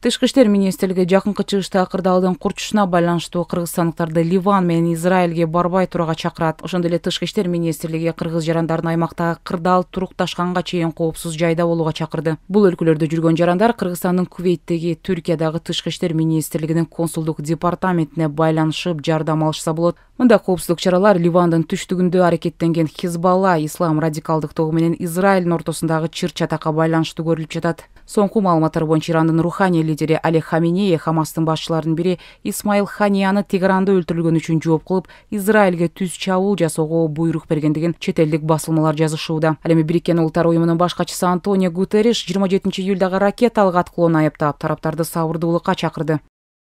тышкы иштер министрлиги жакынкы чыгышта акырдаалдын курчушуна байланыштуу кыргызстандыктарды ливан менен израилге барбай турууга чакырат. Ошондой эле тышкы иштер министрлиги кыргыз жарандарын аймактагы кырдаал турукташканга чейин коопсуз жайда болууга чакырды. Бул өлкөлөрдө жүргөн жарандар кыргызстандын кувейттеги түркиядагы тышкы иштер министрлигинин консулдук департаментине байланышып жардам алышса болот. Мындай коопсуздук чаралар ливандын түштүгүндө аракеттенген хизбалла ислам радикалдык тобу менен израилдин ортосундагы чыр чатакка байланыштуу көрүлүп жатат соңку маалыматтар боюнча ирандын руханий лидери олег хаменеи хамастын башчыларынын бири исмайыл ханияны тегеранда өлтүрүлгөнү үчүн жооп кылып израилге түз чабуул жасоого буйрук бергендигин чет элдик басылмалар жазышууда. Ал эми бириккен улуттар уюмунун башкачысы антонио гутерриш жыйырма жетинчи июлдагы ракеталык аткылоону айыптап тараптарды сабырдуулукка чакырды